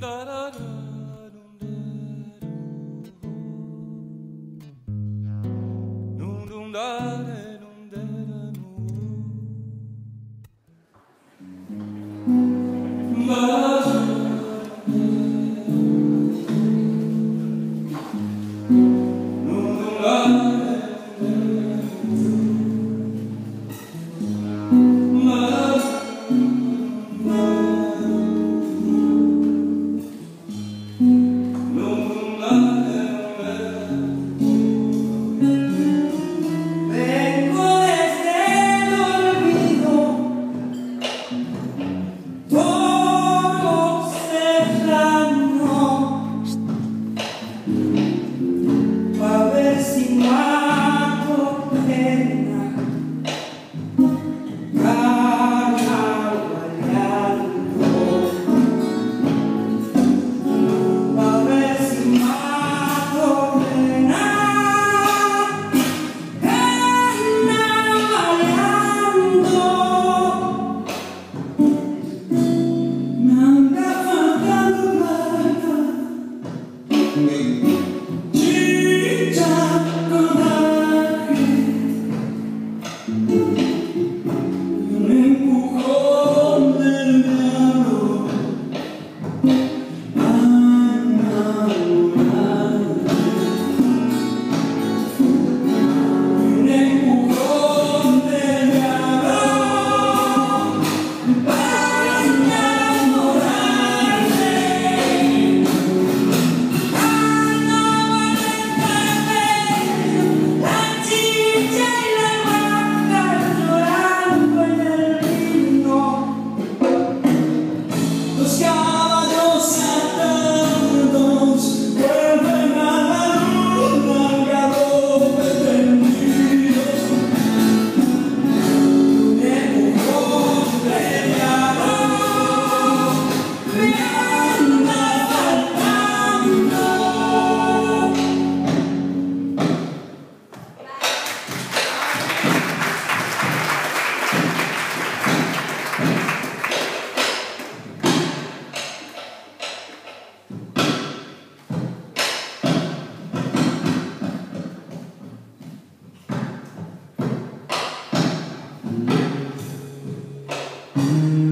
da da da Mm-hmm.